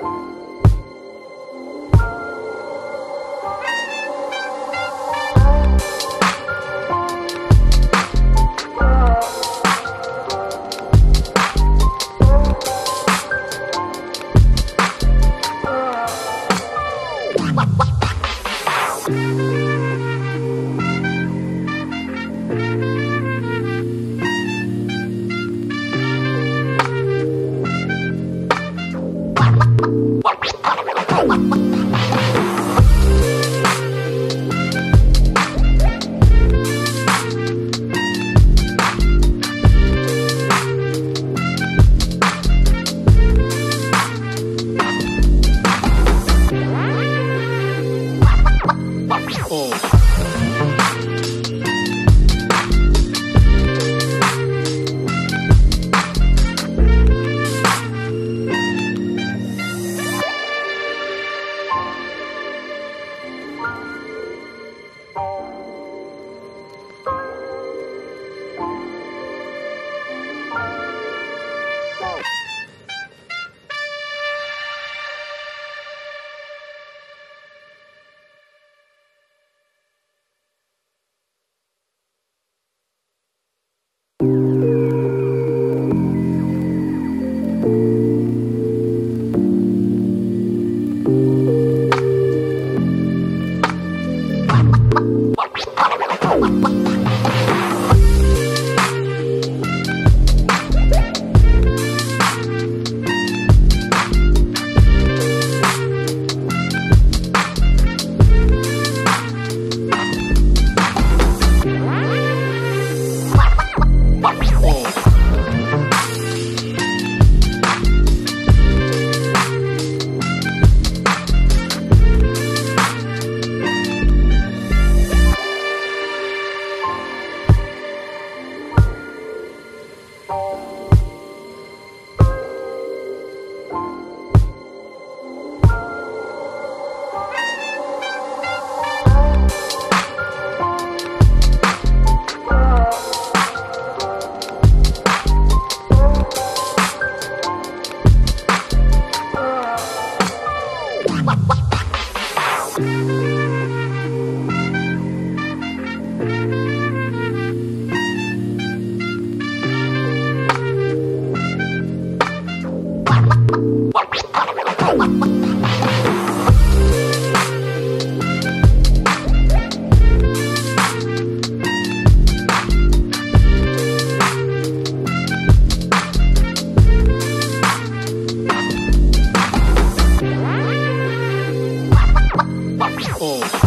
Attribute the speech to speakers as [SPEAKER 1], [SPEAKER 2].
[SPEAKER 1] you.
[SPEAKER 2] What? Thank you. What? what, what? Oh.